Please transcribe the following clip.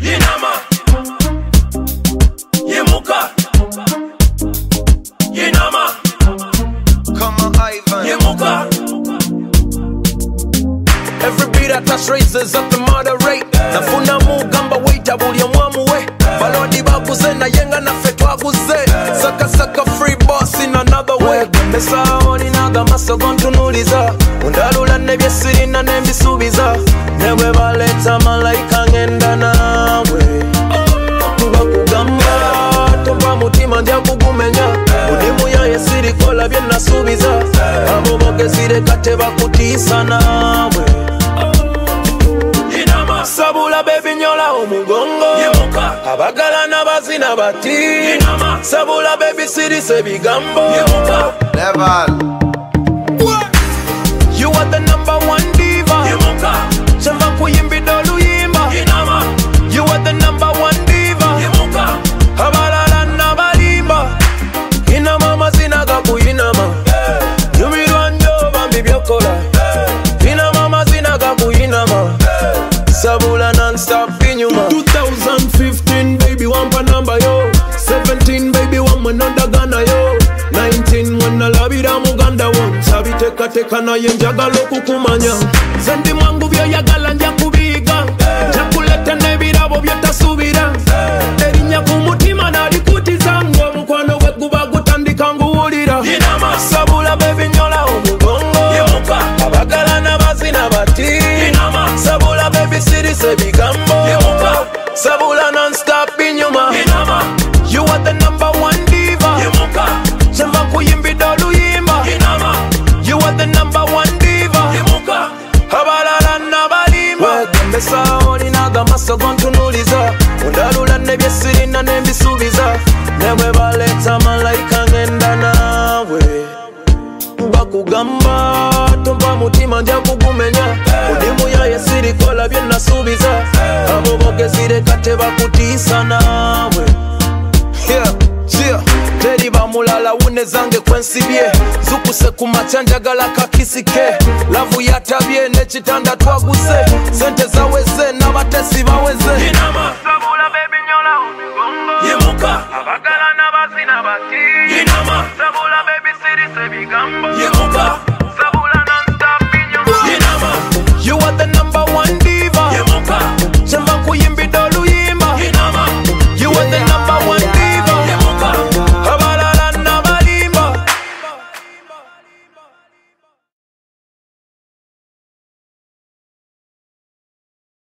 Yinama yemuka, Yinama Come on Ivan. Yimuka Every beat atas raises up the moderate. Nafuna mugamba waita buli omwamuwe Balodi baguze yenga na fetwa guze. Saka saka free boss in another way. Esa awoni naga to gontunuliza undalula nebyesirina nembisuubiza ne bwe baleeta malayika ngenda naawe bakugamba tova mutima nja kugumenya. Mulimu yaye sirikola bye nasuubiza abo bogezireka tebakutiisa naawe sabula bebinyola omugongo. Abagala n'abazina bati sabula bebisirise bigambo. Level. Byokola inama amazina gakuyinama sabula nonstop inyuma 2015 baby wampa namba yo. 17 baby wamwe nondagana yo. 19 mwenalabira muganda wo nsabiteekateeka naye njagala okukumanya nze ndi mwangu byoyagala nja bati sabula bebisirise bigambo sabula nonstop inyuma you are the number one diva. Kyemba kuyimbida oluyimba you are the number one diva. Abalala nabalimba wegembesa olinaga amaso gontunuliza. Ondalula nebyesirina nembisuubiza ne bwe baleeta malayika ngenda naawe bakugamba mutima nja kugumenya. Mulimu yaye sirikola bye nasuubiza abo bogezireka tebakutiisa naawe Yeah, yeah. teri bamulala wune zange kwensibye zukuse ku maca njagala kakisike. Lavu yatabye n'ekitanda twaguze sente zaweze n'abatesi baweze. Omugongo abagala n'abazina bati. Bigambo